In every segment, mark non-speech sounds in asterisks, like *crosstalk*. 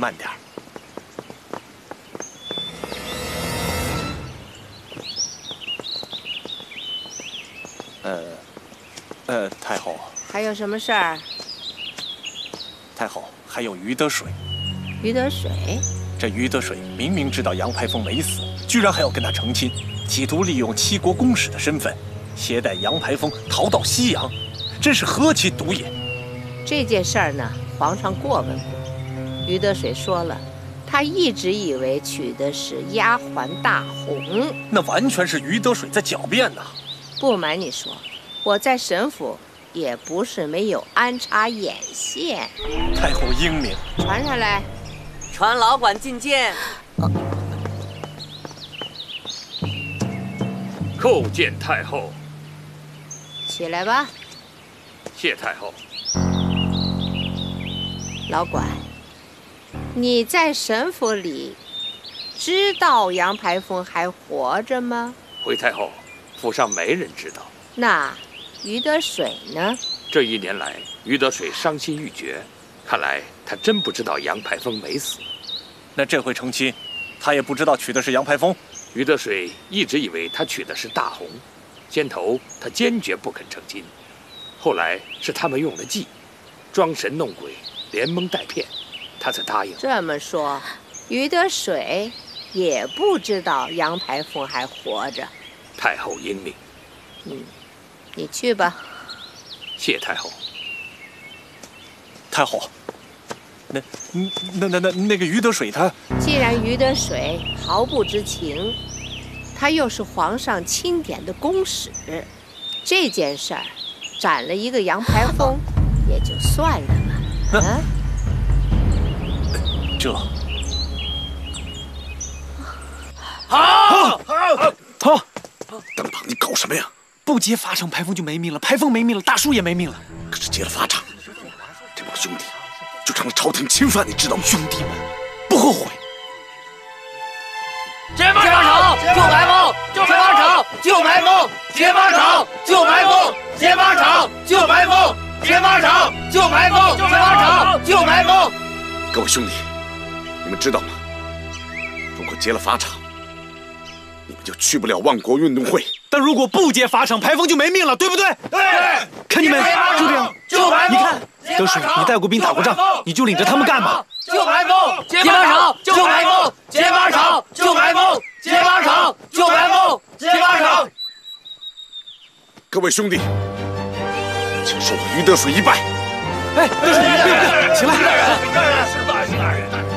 慢点儿。呃，呃，太后，还有什么事儿？太后，还有于德水，于德水，这于德水明明知道杨排风没死，居然还要跟他成亲，企图利用七国公使的身份，携带杨排风逃到西洋，真是何其毒也！这件事儿呢，皇上过问过，于德水说了，他一直以为娶的是丫鬟大红。那完全是于德水在狡辩呐！不瞒你说，我在沈府也不是没有安插眼线。太后英明，传上来，传老管觐见。叩见太后，起来吧，谢太后。老管。你在神府里，知道杨排风还活着吗？回太后，府上没人知道。那于德水呢？这一年来，于德水伤心欲绝，看来他真不知道杨排风没死。那这回成亲，他也不知道娶的是杨排风。于德水一直以为他娶的是大红，先头他坚决不肯成亲，后来是他们用了计，装神弄鬼，连蒙带骗，他才答应。这么说，于德水也不知道杨排风还活着。太后英明，嗯，你去吧。谢太后。太后，那那那那那个于德水他，既然于德水毫不知情，他又是皇上钦点的公使，这件事儿斩了一个杨排风 *laughs* 也就算了吧。啊，这好，好，好，邓庞，你搞什么呀？不接法场，排风就没命了，排风没命了，大叔也没命了。可是接了法场，这帮兄弟就成了朝廷钦犯，你知道吗？兄弟们，不后悔。接法场，救白风！接法场，救白风！接法场，救白风！接法场，救白风！接法场，救白风！接法场，救白风！各位兄弟，你们知道吗？如果劫了法场，你们就去不了万国运动会。但如果不劫法场，排风就没命了，对不对？对。看你们就这样，救白风！你看，德水，你带过兵打过仗，你就领着他们干吧。救排风！劫法场，救排风！劫法场，救排风！劫法场，救排风！劫法场。各位兄弟，请受我于德水一拜。哎，德水，不要不要，起来！大人，大人，是大人，大人。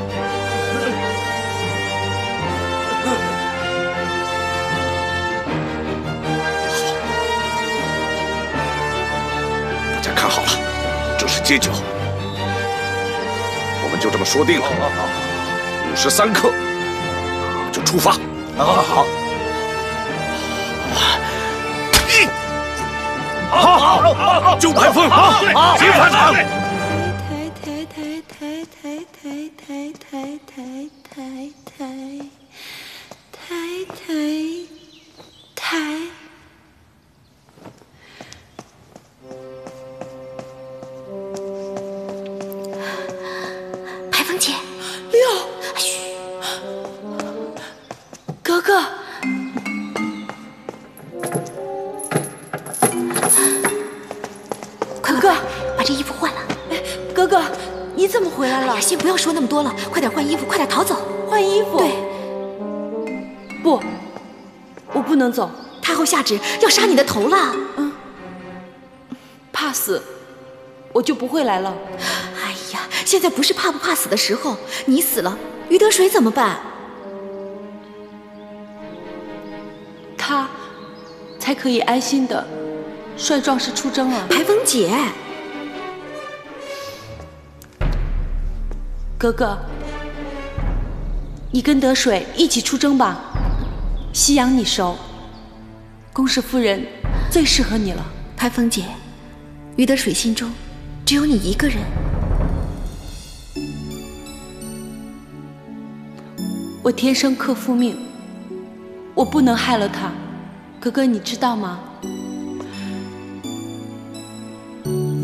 看好了，这是接酒，我们就这么说定了。好好好。午时三刻，就出发。好好好，好好好好，救白凤，好，接法场。抬抬抬抬抬抬抬抬先不要说那么多了，快点换衣服，快点逃走。换衣服。对，不，我不能走，太后下旨要杀你的头了。嗯怕死，我就不会来了。哎呀，现在不是怕不怕死的时候，你死了，于得水怎么办？他才可以安心的率壮士出征啊！排风姐，格格，你跟德水一起出征吧。西洋你熟，宫氏夫人最适合你了。开风姐，于得水心中只有你一个人。我天生克夫命，我不能害了他。格格，你知道吗？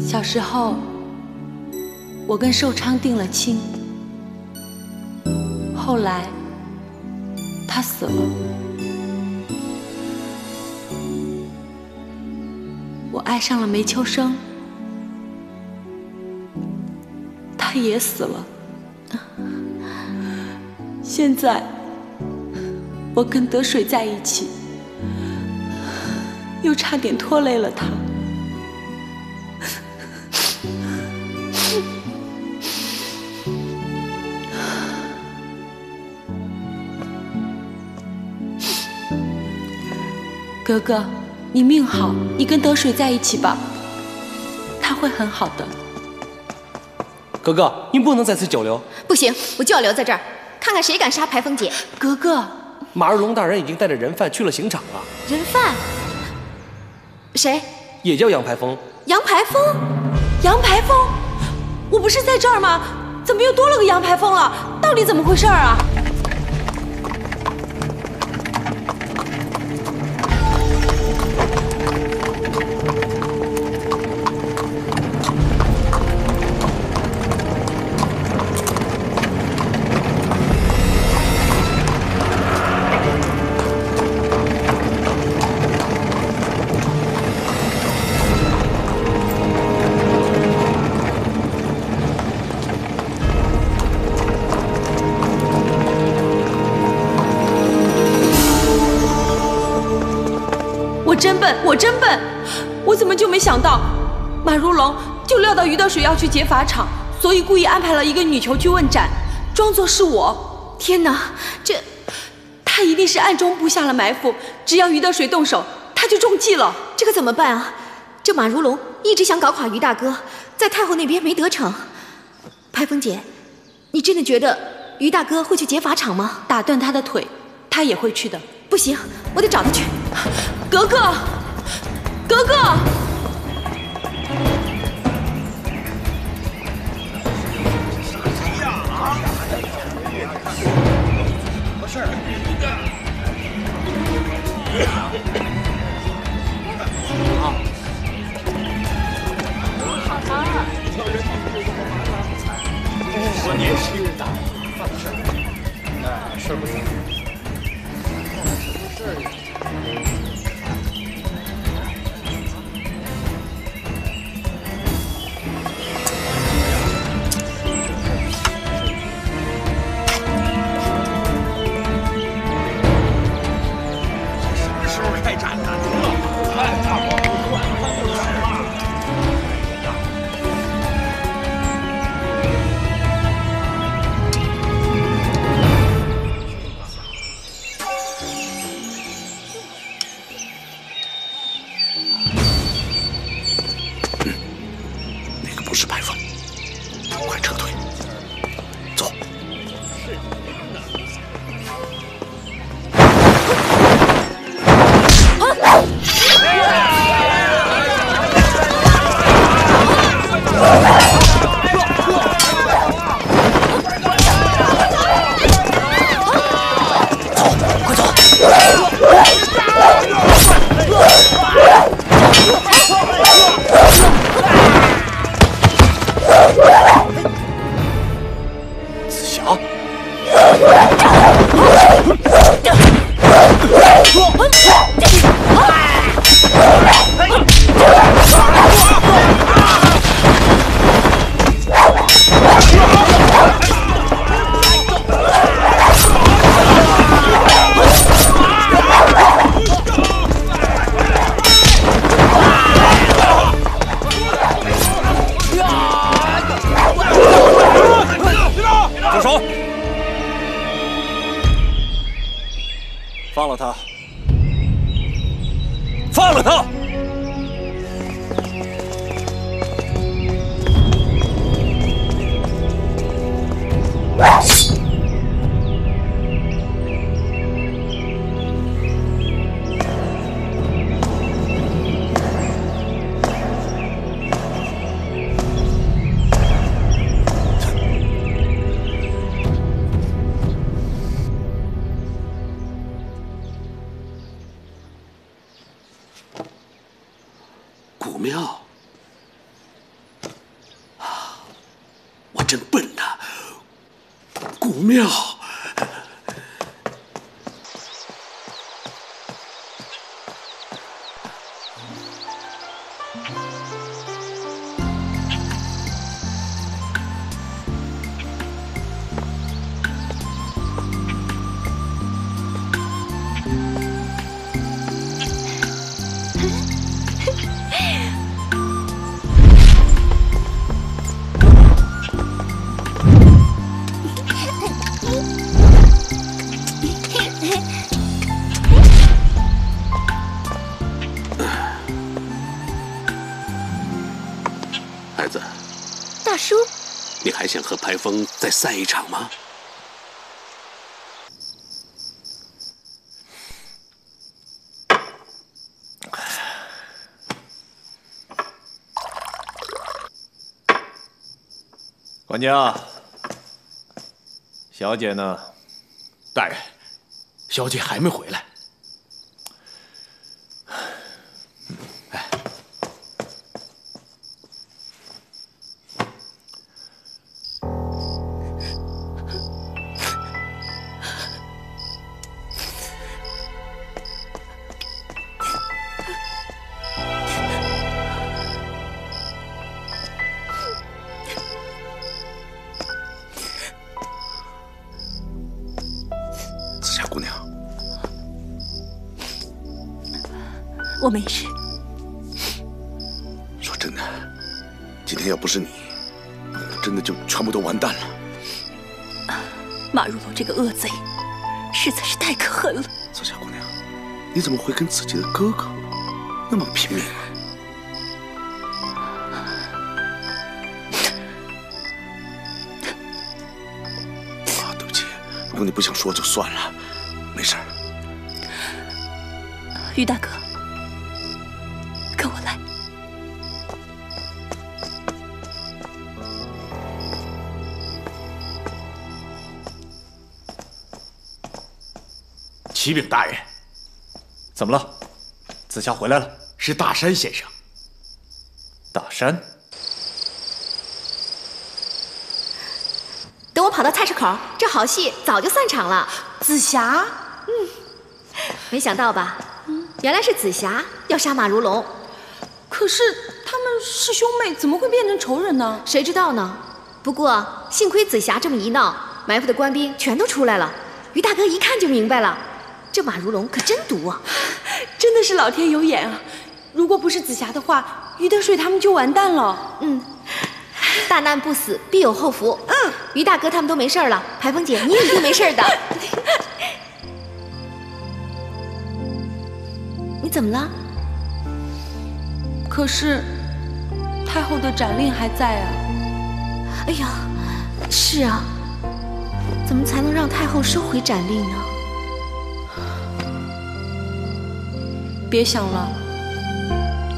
小时候，我跟寿昌定了亲，后来他死了，我爱上了梅秋生，他也死了。现在我跟德水在一起，又差点拖累了他。格格，你命好，你跟德水在一起吧，他会很好的。格格，您不能在此久留。不行，我就要留在这儿，看看谁敢杀排风姐。格格，马二龙大人已经带着人犯去了刑场了，人犯？谁？也叫杨排风。杨排风？杨排风，我不是在这儿吗？怎么又多了个杨排风了？到底怎么回事啊？想到，马如龙就料到于得水要去劫法场，所以故意安排了一个女囚去问斩，装作是我。天哪，这他一定是暗中布下了埋伏，只要于得水动手，他就中计了。这可怎么办啊？这马如龙一直想搞垮于大哥，在太后那边没得逞。排风姐，你真的觉得于大哥会去劫法场吗？打断他的腿，他也会去的。不行，我得找他去。格格，格格，事儿。我年轻大伙，事儿，哎，事儿不少。事儿。还想和排风再赛一场吗？管家，小姐呢？大人，小姐还没回来。我没事。*laughs* 说真的，今天要不是你，我们真的就全部都完蛋了。马如龙这个恶贼，实在是太可恨了。紫霞姑娘，你怎么会跟自己的哥哥那么拼命啊？啊，对不起，如果你不想说就算了，没事儿。于大哥，启禀大人，怎么了？紫霞回来了。是大山先生。大山，等我跑到菜市口，这好戏早就散场了。紫霞，嗯没想到吧？原来是紫霞要杀马如龙，可是他们是兄妹，怎么会变成仇人呢？谁知道呢？不过幸亏紫霞这么一闹，埋伏的官兵全都出来了。于大哥一看就明白了，这马如龙可真毒啊！*laughs* 真的是老天有眼啊！如果不是紫霞的话，于德水他们就完蛋了。嗯，大难不死，必有后福。嗯，于大哥他们都没事了，排风姐你也一定没事的。*laughs* 你怎么了？可是太后的斩令还在啊！哎呀，是啊，怎么才能让太后收回斩令呢？别想了，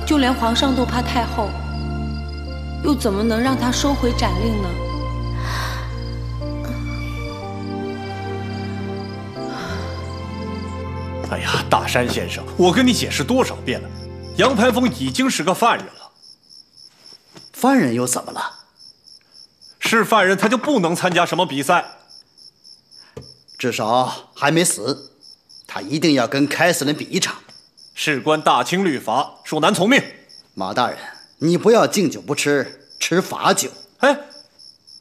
就连皇上都怕太后，又怎么能让她收回斩令呢？哎呀，大山先生，我跟你解释多少遍了，杨排风已经是个犯人了。犯人又怎么了？是犯人，他就不能参加什么比赛？至少还没死，他一定要跟凯瑟琳比一场。事关大清律法，恕难从命。马大人，你不要敬酒不吃吃罚酒。哎，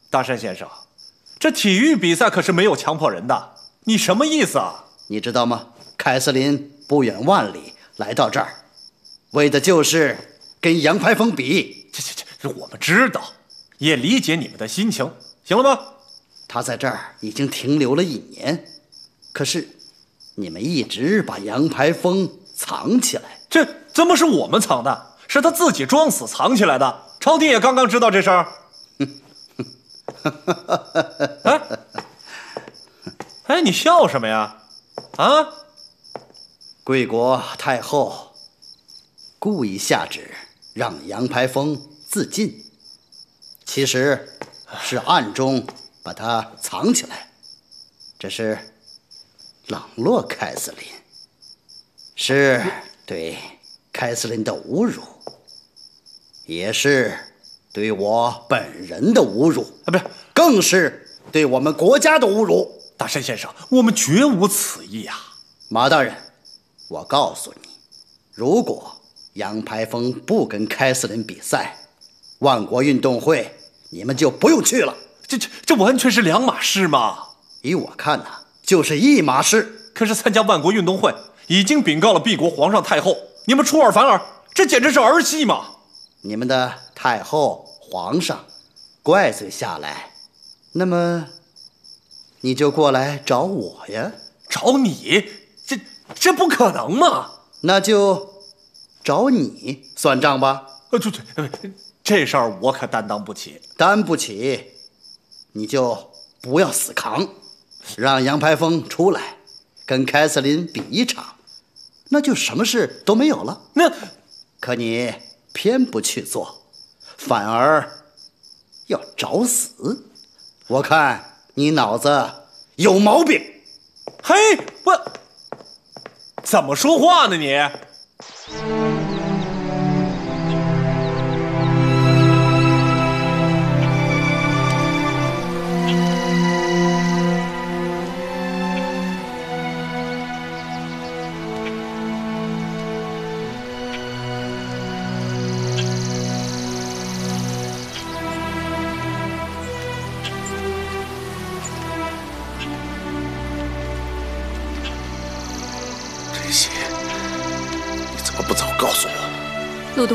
大山先生，这体育比赛可是没有强迫人的，你什么意思啊？你知道吗？凯瑟琳不远万里来到这儿，为的就是跟杨排风比。这这这，我们知道，也理解你们的心情，行了吗？他在这儿已经停留了一年，可是你们一直把杨排风藏起来。这怎么是我们藏的？是他自己装死藏起来的。朝廷也刚刚知道这事儿。哎，哎，你笑什么呀？啊？贵国太后故意下旨让杨排风自尽，其实是暗中把他藏起来，这是冷落凯瑟琳，是对凯瑟琳的侮辱，也是对我本人的侮辱啊！不是，更是对我们国家的侮辱。大山先生，我们绝无此意啊！马大人，我告诉你，如果杨排风不跟凯瑟琳比赛，万国运动会你们就不用去了。这这这完全是两码事嘛！依我看呐，就是一码事。可是参加万国运动会已经禀告了敝国皇上太后，你们出尔反尔，这简直是儿戏嘛！你们的太后、皇上怪罪下来，那么。你就过来找我呀？找你？这这不可能嘛！那就找你算账吧。呃，对对，这事儿我可担当不起。担不起，你就不要死扛，让杨排风出来跟凯瑟琳比一场，那就什么事都没有了。那可你偏不去做，反而要找死。我看。你脑子有毛病！嘿，我怎么说话呢你？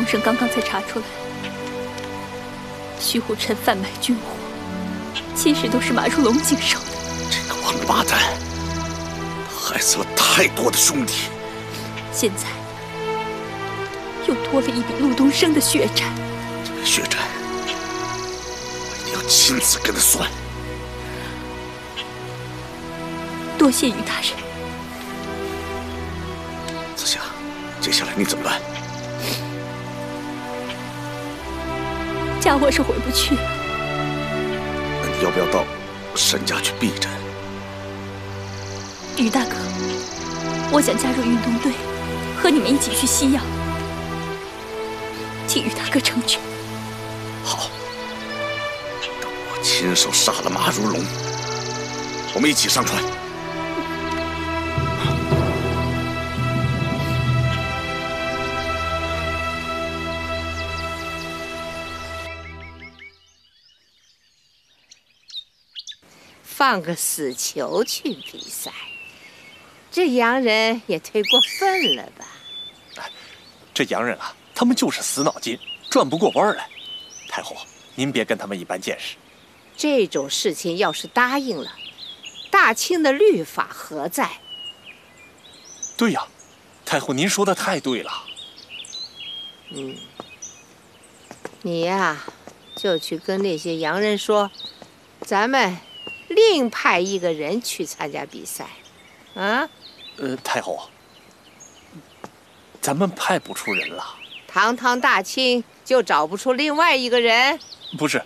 陆东升刚刚才查出来，徐虎臣贩卖军火，其实都是马如龙经手的。这个王八蛋，害死了太多的兄弟，现在又多了一笔陆东升的血债。这个血债，我一定要亲自跟他算。多谢于大人。子夏，接下来你怎么办？家我是回不去了。那你要不要到沈家去避阵？于大哥，我想加入运动队，和你们一起去西洋，请于大哥成全。好，等我亲手杀了马如龙，我们一起上船。放个死囚去比赛，这洋人也忒过分了吧？哎，这洋人啊，他们就是死脑筋，转不过弯来。太后，您别跟他们一般见识。这种事情要是答应了，大清的律法何在？对呀，太后，您说的太对了。嗯，你呀，就去跟那些洋人说，咱们。另派一个人去参加比赛，啊？呃，太后，咱们派不出人了。堂堂大清就找不出另外一个人？不是，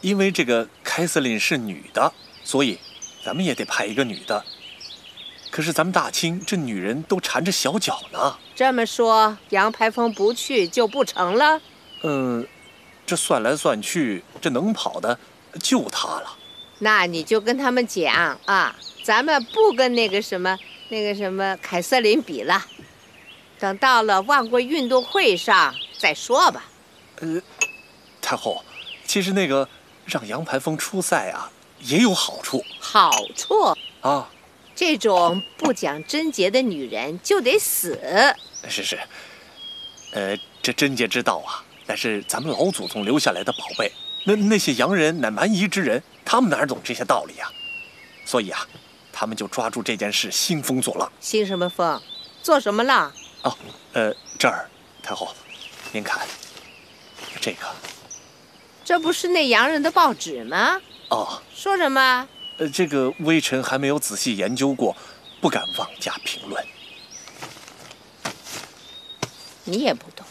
因为这个凯瑟琳是女的，所以咱们也得派一个女的。可是咱们大清这女人都缠着小脚呢。这么说，杨排风不去就不成了？嗯，这算来算去，这能跑的就他了。那你就跟他们讲啊，咱们不跟那个什么、那个什么凯瑟琳比了，等到了万国运动会上再说吧。呃，太后，其实那个让杨排风出赛啊，也有好处。好处啊，这种不讲贞洁的女人就得死。*laughs* 是是，呃，这贞洁之道啊，乃是咱们老祖宗留下来的宝贝。那那些洋人乃蛮夷之人。他们哪懂这些道理呀？所以啊，他们就抓住这件事兴风作浪。兴什么风？做什么浪？哦，呃，这儿太后，您看，这个这不是那洋人的报纸吗？哦，说什么？呃，这个微臣还没有仔细研究过，不敢妄加评论。你也不懂。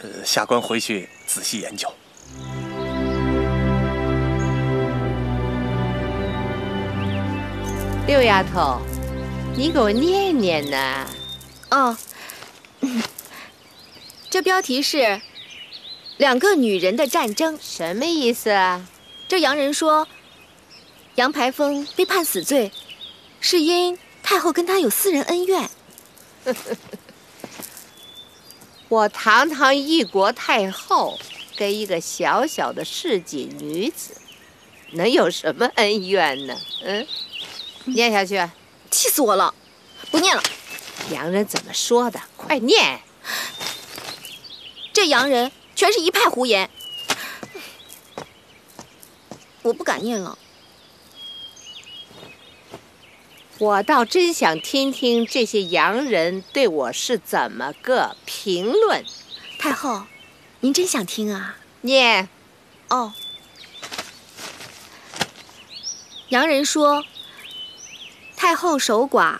呃，下官回去仔细研究。六丫头，你给我念念呢。哦，*laughs* 这标题是“两个女人的战争”，什么意思啊？这洋人说，杨排风被判死罪，是因太后跟他有私人恩怨。*laughs* 我堂堂一国太后，跟一个小小的市井女子，能有什么恩怨呢？嗯，念下去。气死我了！不念了。洋人怎么说的？快念！这洋人全是一派胡言，我不敢念了。我倒真想听听这些洋人对我是怎么个评论。太后，您真想听啊？念。哦。洋人说，太后守寡。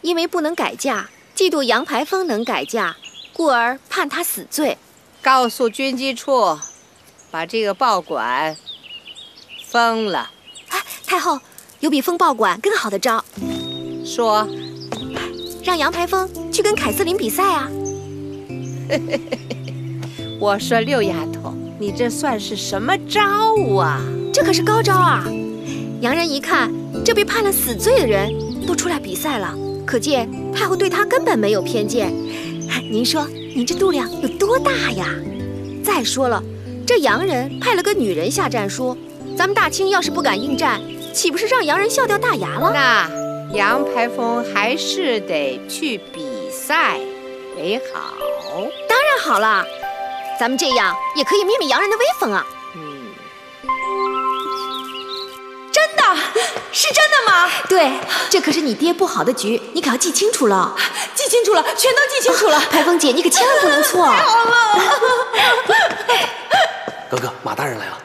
因为不能改嫁，嫉妒杨排风能改嫁，故而判他死罪。告诉军机处，把这个报馆封了。哎，太后有比封报馆更好的招。说，让杨排风去跟凯瑟琳比赛啊。*laughs* 我说六丫头，你这算是什么招啊？这可是高招啊！洋人一看，这被判了死罪的人都出来比赛了。可见太后对他根本没有偏见，您说您这肚量有多大呀？再说了，这洋人派了个女人下战书，咱们大清要是不敢应战，岂不是让洋人笑掉大牙了？那杨排风还是得去比赛为好。当然好了，咱们这样也可以灭灭洋人的威风啊。是真的吗？对，这可是你爹布好的局，你可要记清楚了。记清楚了，全都记清楚了。*laughs* 排风姐，你可千万不能错。太好了！哥哥，马大人来了。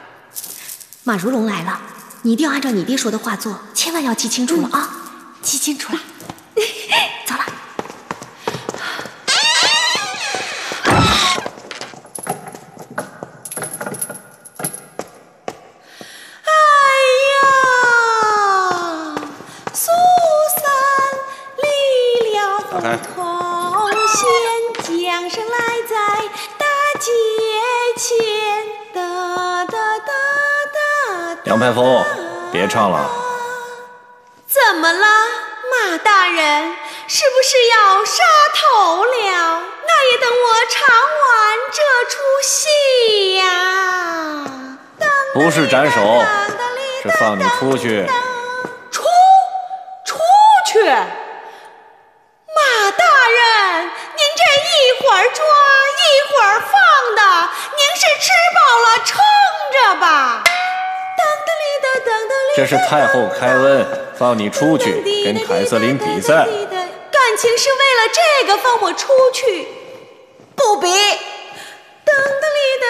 马如龙来了，你一定要按照你爹说的话做，千万要记清楚了啊！记清楚了。杨排风，别唱了。怎么了，马大人？是不是要杀头了？那也等我唱完这出戏呀！不是斩首，是放你出去。出出去！马大人，您这一会儿抓一会儿放的，这是太后开恩，放你出去 *laughs* 跟凯瑟琳比赛。感情是为了这个放我出去？不比！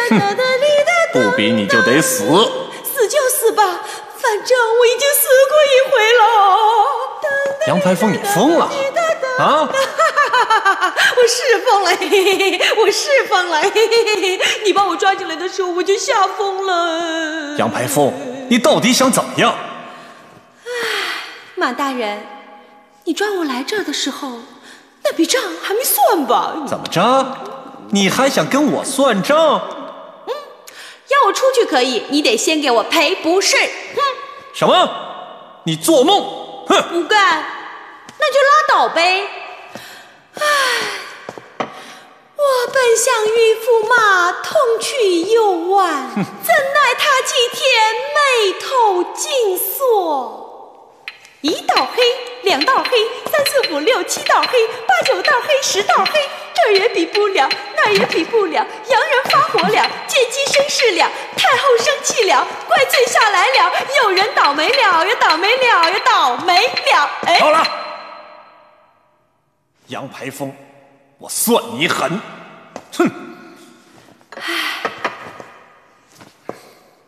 哼，不比你就得死。死就死吧，反正我已经死过一回了。杨排风，你疯了啊！*laughs* 我是疯了，我是疯了。你把我抓进来的时候，我就吓疯了。杨排风。你到底想怎么样？唉，马大人，你抓我来这儿的时候，那笔账还没算吧？怎么着？你还想跟我算账？嗯，要我出去可以，你得先给我赔不是。哼！什么？你做梦！哼！不干，那就拉倒呗。唉。我本想与驸马同去游玩，怎奈他几天眉头紧锁。一道黑，两道黑，三四五六七道黑，八九道黑，十道黑，这也比不了，那也比不了。洋人发火了，借机生事了，太后生气了，怪罪下来了，有人倒霉了，呀倒霉了，呀倒霉了。哎，好了，杨排风。我算你狠！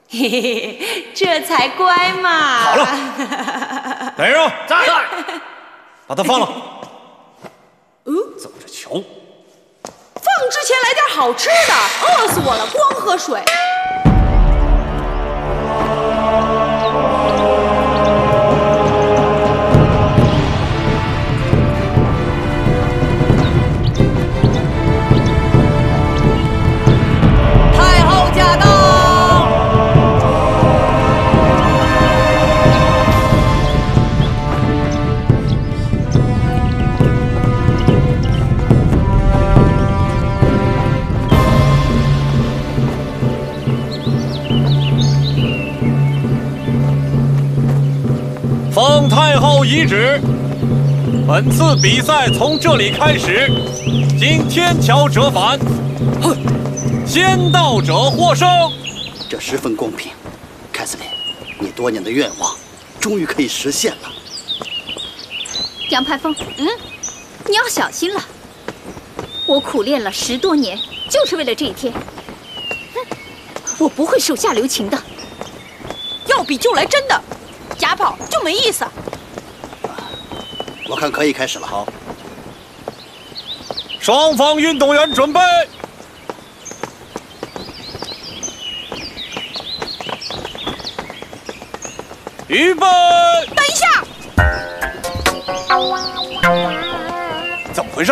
嘿嘿嘿，*laughs* 这才乖嘛。好了，*laughs* 来人，在，*laughs* 把他放了。嗯，走着瞧。放之前来点好吃的，饿死我了，光喝水。本次比赛从这里开始，经天桥折返，哼，先到者获胜。这十分公平，凯瑟琳，你多年的愿望终于可以实现了。杨排风，嗯，你要小心了。我苦练了十多年，就是为了这一天。哼，我不会手下留情的。要比就来真的，假跑就没意思。我看可以开始了。好，双方运动员准备。预备！等一下，怎么回事？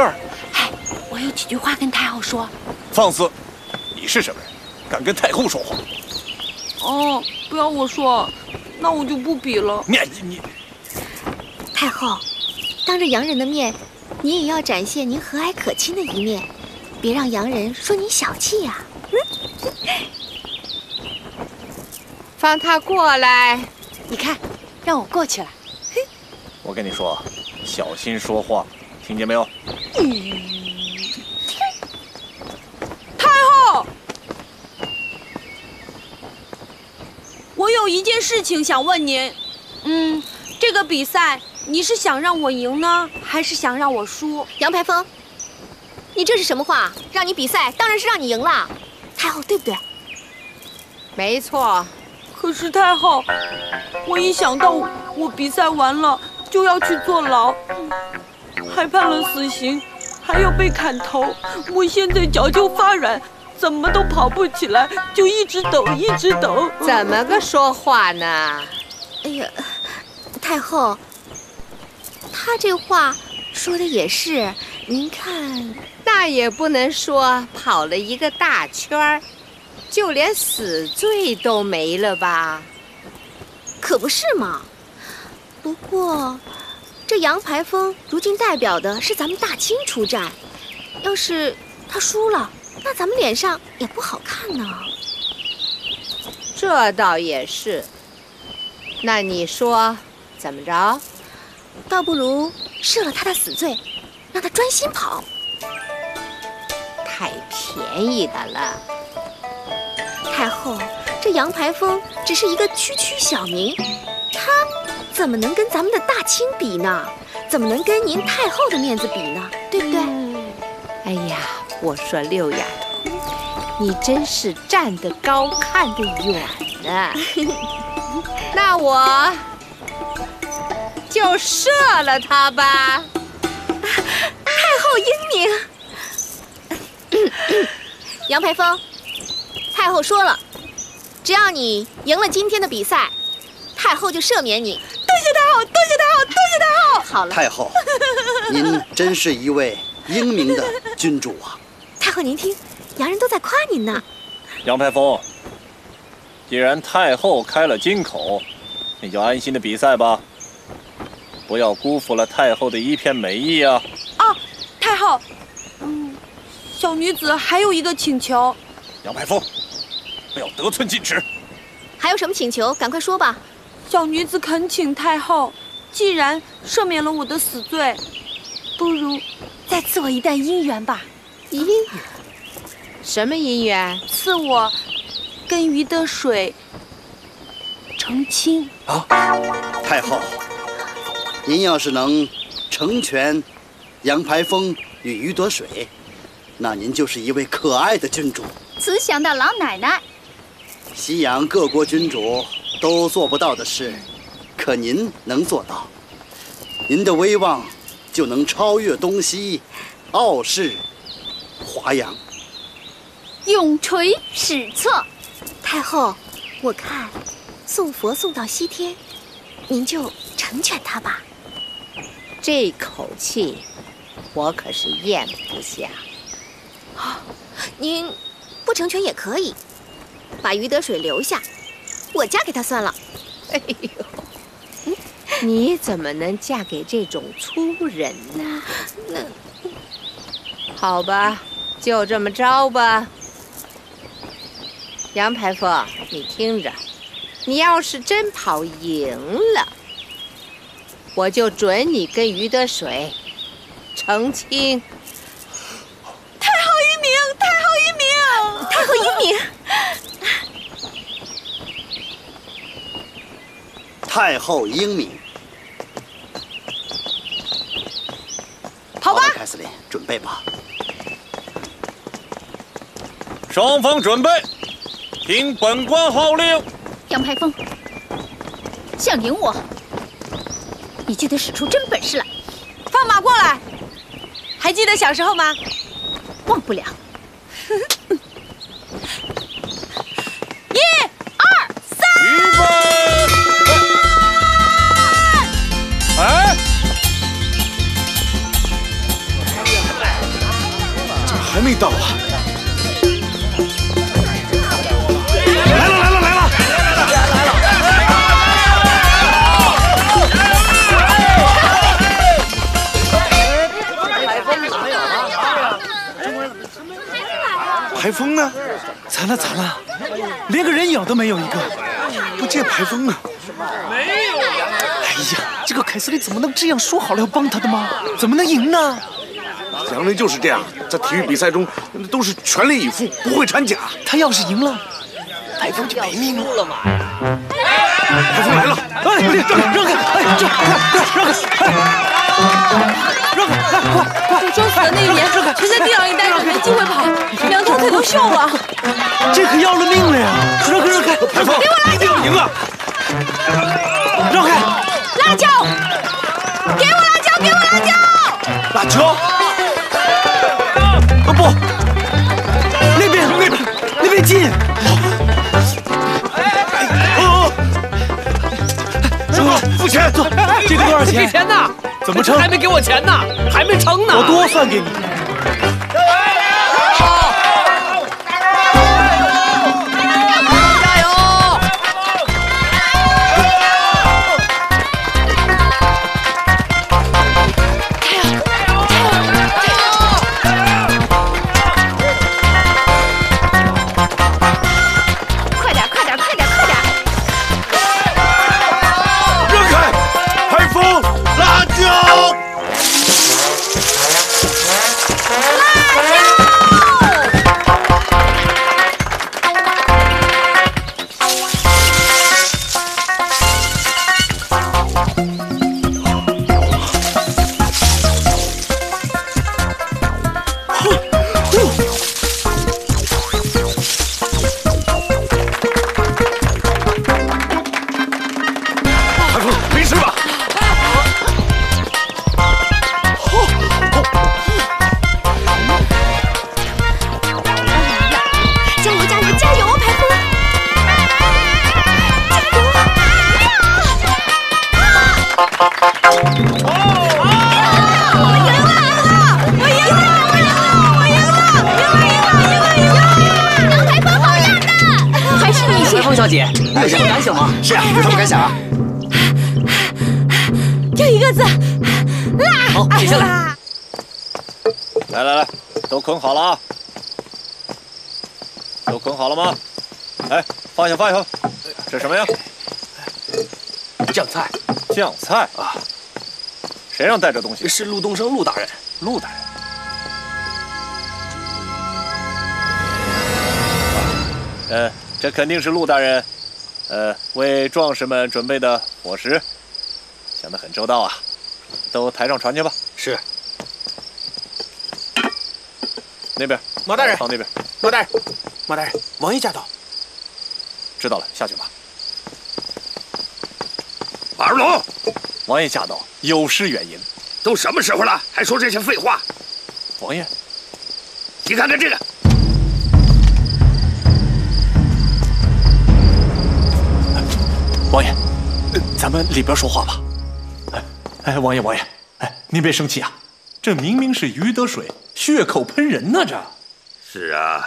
哎，我有几句话跟太后说。放肆！你是什么人？敢跟太后说话？哦，不要我说，那我就不比了。你你，太后，当着洋人的面，您也要展现您和蔼可亲的一面，别让洋人说您小气呀、放他过来。你看，让我过去了。我跟你说，小心说话，听见没有？太后，我有一件事情想问您。嗯，这个比赛你是想让我赢呢，还是想让我输？杨排风，你这是什么话？让你比赛，当然是让你赢了，太后对不对？没错。可是太后，我一想到我比赛完了就要去坐牢，还判了死刑，还要被砍头，我现在脚就发软，怎么都跑不起来，就一直抖，一直抖。怎么个说话呢？哎呀，太后，他这话说的也是，您看，那也不能说跑了一个大圈儿。就连死罪都没了吧？可不是嘛。不过，这杨排风如今代表的是咱们大清出战，要是他输了，那咱们脸上也不好看呢。这倒也是。那你说怎么着？倒不如赦了他的死罪，让他专心跑。太便宜他了。太后，这杨排风只是一个区区小民，他怎么能跟咱们的大清比呢？怎么能跟您太后的面子比呢？对不对？嗯、哎呀，我说六丫头，你真是站得高看得远呢。*laughs* 那我就赦了他吧。太后英明。杨排风。太后说了，只要你赢了今天的比赛，太后就赦免你。多谢太后，多谢太后，多谢太后。好了，太后，您真是一位英明的君主啊！太后，您听，洋人都在夸您呢。杨排风，既然太后开了金口，你就安心的比赛吧，不要辜负了太后的一片美意啊！啊，太后，嗯，小女子还有一个请求。杨排风。不要得寸进尺。还有什么请求？赶快说吧。小女子恳请太后，既然赦免了我的死罪，不如再赐我一段姻缘吧。姻缘？什么姻缘？赐我跟鱼的水成亲。啊！太后，您要是能成全杨排风与于得水，那您就是一位可爱的君主。慈祥的老奶奶，西洋各国君主都做不到的事，可您能做到。您的威望就能超越东西，傲视华阳。永垂史册。太后，我看送佛送到西天，您就成全他吧。这口气，我可是咽不下。啊，您不成全也可以，把于德水留下，我嫁给他算了。哎呦，你怎么能嫁给这种粗人呢？那好吧，就这么着吧。杨排风，你听着，你要是真跑赢了，我就准你跟于德水成亲。太后英明，太后英明，太后英明。太后英明。好吧，凯瑟琳，准备吧。双方准备，听本官号令。杨排风，想赢我，你就得使出真本事来。放马过来！还记得小时候吗？忘不了。不见排风啊！哎呀，这个凯瑟琳怎么能这样说好了要帮他的吗？怎么能赢呢？杨林就是这样，在体育比赛中都是全力以赴，不会掺假。他要是赢了，台风就没命了嘛。台风来了！哎，让让开！哎，这快快让开！让开！快快快！我装死的那一年，全在地上一待着，没机会跑，两条腿都锈了。这可要了命了呀！让开让开！排风，一定要赢啊！让开！辣椒，给我辣椒，给我辣椒！辣椒！啊不，那边那边那边近。付钱，走。这个多少钱？给钱呢？怎么称？还没给我钱呢，还没称呢。我多算给你。谁让带这东西？是陆东升陆大人。陆大人。呃，这肯定是陆大人，呃，为壮士们准备的伙食，想得很周到啊！都抬上船去吧。是。那边。马大人到那边。马大人，马大人，王爷驾到。知道了，下去吧。马二龙，王爷驾到，有失远迎。都什么时候了，还说这些废话？王爷，你看看这个。王爷，咱们里边说话吧。哎哎，王爷王爷，哎，您别生气啊，这明明是于得水血口喷人呢，这。是啊，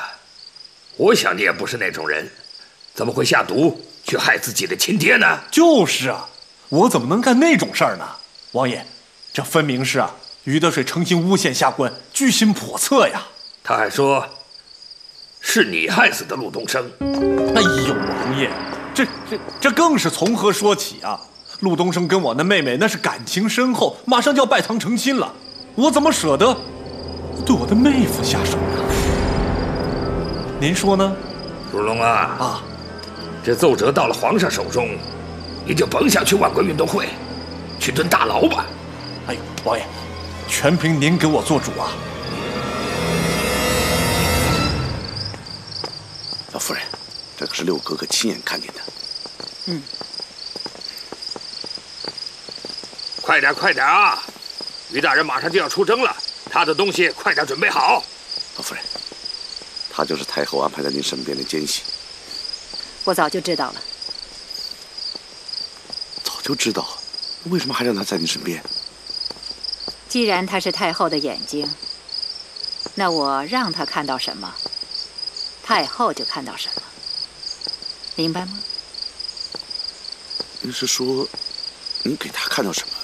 我想你也不是那种人，怎么会下毒去害自己的亲爹呢？就是啊，我怎么能干那种事儿呢？王爷，这分明是啊，于德水诚心诬陷下官，居心叵测呀。他还说，是你害死的陆东升。哎呦，王爷，这这这更是从何说起啊？陆东升跟我那妹妹那是感情深厚，马上就要拜堂成亲了，我怎么舍得对我的妹夫下手呢？您说呢，如龙啊？啊，这奏折到了皇上手中，你就甭想去万国运动会，去蹲大牢吧。哎呦，王爷，全凭您给我做主啊！老夫人，这可是六哥哥亲眼看见的。嗯，快点，快点啊！于大人马上就要出征了，他的东西快点准备好。老夫人。他就是太后安排在您身边的奸细，我早就知道了。早就知道，为什么还让他在你身边？既然他是太后的眼睛，那我让他看到什么，太后就看到什么，明白吗？您是说，你给他看到什么，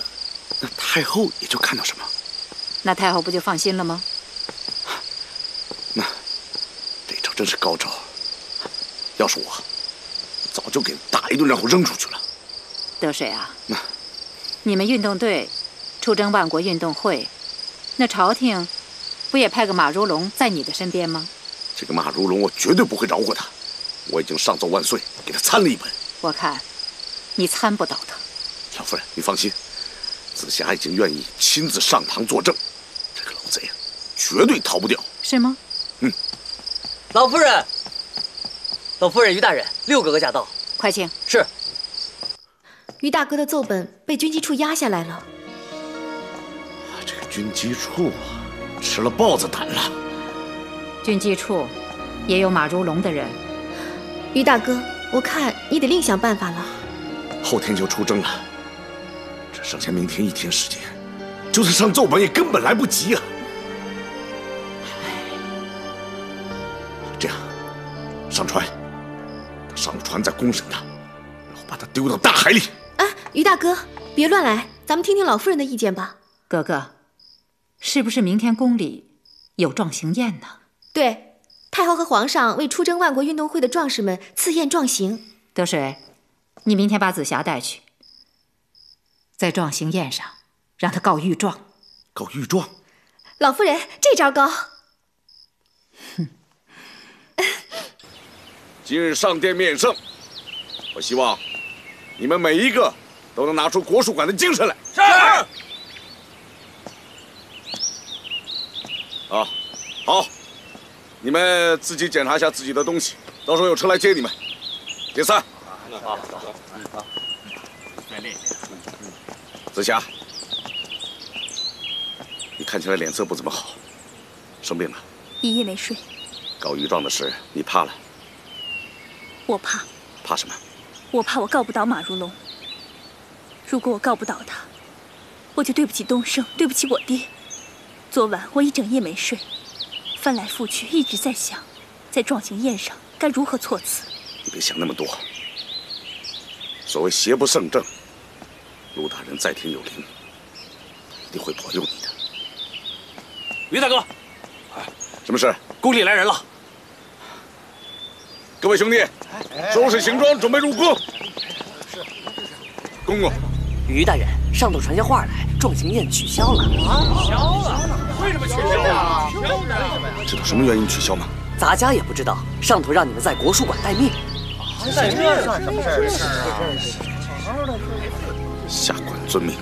那太后也就看到什么？那太后不就放心了吗？那这招真是高招！要是我，早就给打一顿，然后扔出去了。得水啊，你们运动队出征万国运动会，那朝廷不也派个马如龙在你的身边吗？这个马如龙，我绝对不会饶过他。我已经上奏万岁，给他参了一本。我看你参不倒他。老夫人，你放心，紫霞已经愿意亲自上堂作证，这个老贼啊，绝对逃不掉。是吗？嗯。老夫人，老夫人，于大人，六哥哥驾到，快请。是。于大哥的奏本被军机处压下来了。这个军机处啊，吃了豹子胆了。军机处也有马如龙的人。于大哥，我看你得另想办法了。后天就出征了，只剩下明天一天时间，就算上奏本也根本来不及啊。这样，上船，上了船再公审他，然后把他丢到大海里。啊，于大哥，别乱来，咱们听听老夫人的意见吧。格格，是不是明天宫里有壮行宴呢？对，太后和皇上为出征万国运动会的壮士们赐宴壮行。德水，你明天把紫霞带去，在壮行宴上让他告御状。告御状？老夫人，这招高。今日上殿面圣，我希望你们每一个都能拿出国术馆的精神来。是。啊，好，你们自己检查一下自己的东西，到时候有车来接你们。解散。好，好，紫霞，你看起来脸色不怎么好，生病了？一夜没睡。告御状的事，你怕了？我怕，怕什么？我怕我告不倒马如龙。如果我告不倒他，我就对不起东升，对不起我爹。昨晚我一整夜没睡，翻来覆去一直在想，在壮行宴上该如何措辞。你别想那么多。所谓邪不胜正，陆大人在天有灵，一定会保佑你的。于大哥，什么事？宫里来人了。各位兄弟，收拾行装，准备入宫。是，公公，于大人，上头传下话来，壮行宴取消了。啊，取消了？为什么取消啊？知道什么原因取消吗？咱家也不知道。上头让你们在国术馆待命。待命算什么事儿啊？下官遵命。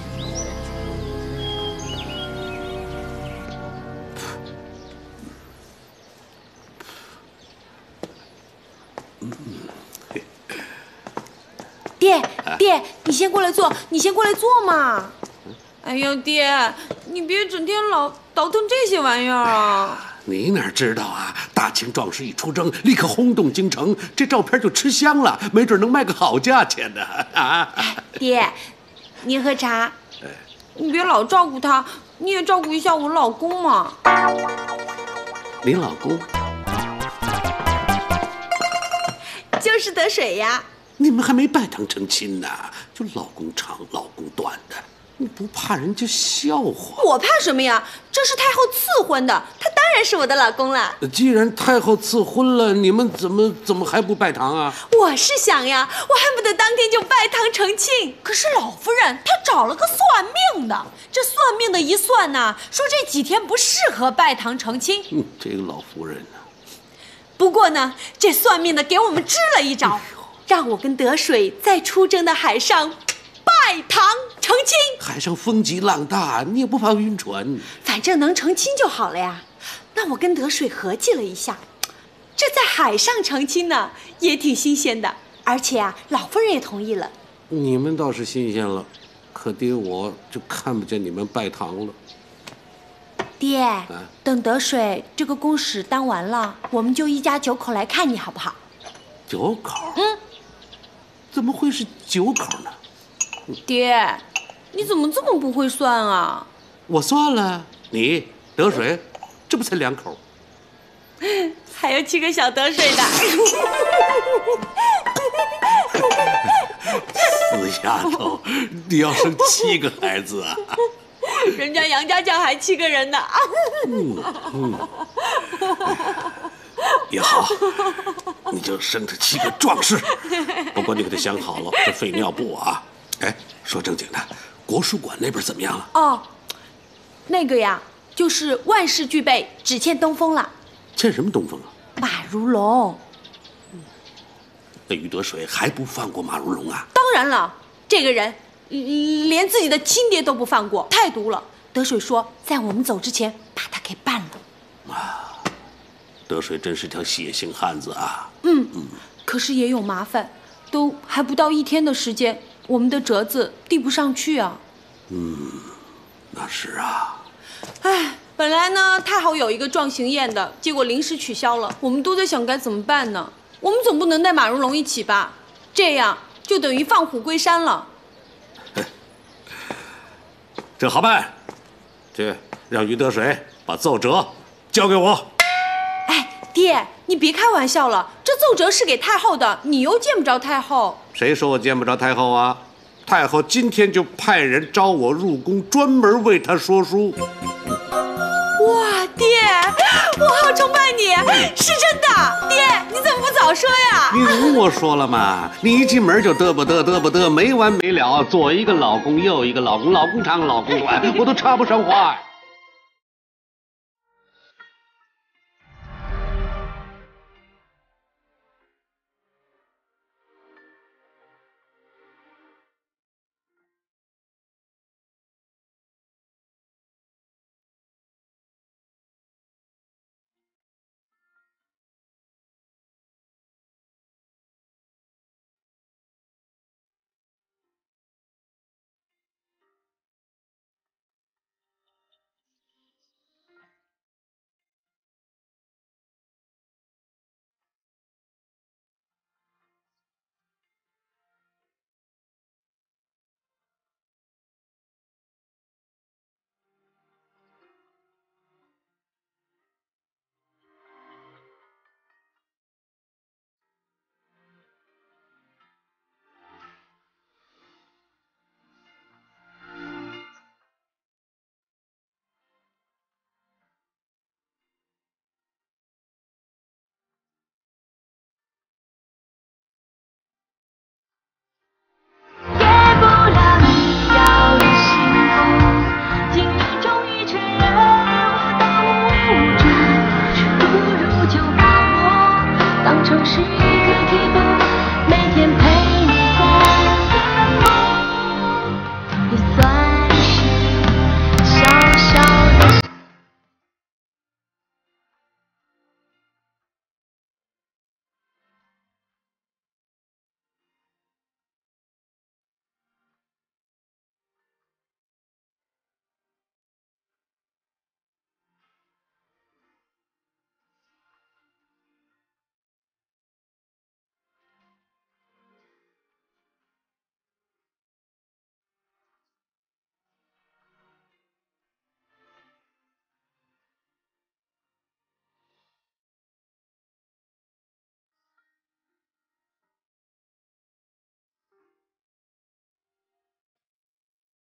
你先过来坐，你先过来坐嘛。哎呀，爹，你别整天老倒腾这些玩意儿啊！你哪知道啊？大清壮士一出征，立刻轰动京城，这照片就吃香了，没准能卖个好价钱呢！啊！爹，您喝茶。你别老照顾他，你也照顾一下我老公嘛。你老公就是得水呀。你们还没拜堂成亲呢，就老公长老公短的，你不怕人家笑话？我怕什么呀？这是太后赐婚的，他当然是我的老公了。既然太后赐婚了，你们怎么怎么还不拜堂啊？我是想呀，我恨不得当天就拜堂成亲。可是老夫人她找了个算命的，这算命的一算呐，说这几天不适合拜堂成亲。嗯，这个老夫人呢？不过呢，这算命的给我们支了一招。让我跟德水在出征的海上拜堂成亲。海上风急浪大，你也不怕晕船？反正能成亲就好了呀。那我跟德水合计了一下，这在海上成亲呢，也挺新鲜的。而且啊，老夫人也同意了。你们倒是新鲜了，可爹我就看不见你们拜堂了。爹，等德水这个公使当完了，我们就一家九口来看你好不好？九口？嗯。怎么会是九口呢？爹，你怎么这么不会算啊？我算了，你得水，这不才两口？*laughs* 还有七个小得水的。*laughs* 死丫头，你要生七个孩子啊？*laughs* 人家杨家将还七个人呢。嗯嗯。*laughs* 也好，你就生他七个壮士。不过你可得想好了，这废尿布啊！哎，说正经的，国术馆那边怎么样了？哦，那个呀，就是万事俱备，只欠东风了。欠什么东风啊？马如龙。那于德水还不放过马如龙啊？当然了，这个人连自己的亲爹都不放过，太毒了。德水说，在我们走之前把他给办了。啊。得水真是条血性汉子啊！嗯嗯，可是也有麻烦，都还不到一天的时间，我们的折子递不上去啊。嗯，那是啊。哎，本来呢，太好有一个壮行宴的，结果临时取消了。我们都在想该怎么办呢？我们总不能带马如龙一起吧？这样就等于放虎归山了。*laughs* 这好办，去让于德水把奏折交给我。爹，你别开玩笑了，这奏折是给太后的，你又见不着太后。谁说我见不着太后啊？太后今天就派人招我入宫，专门为她说书。哇，爹，我好崇拜你，是真的。爹，你怎么不早说呀？你如我说了嘛，你一进门就嘚啵嘚嘚啵嘚，没完没了，左一个老公，右一个老公，老公长，老公短，我都插不上话。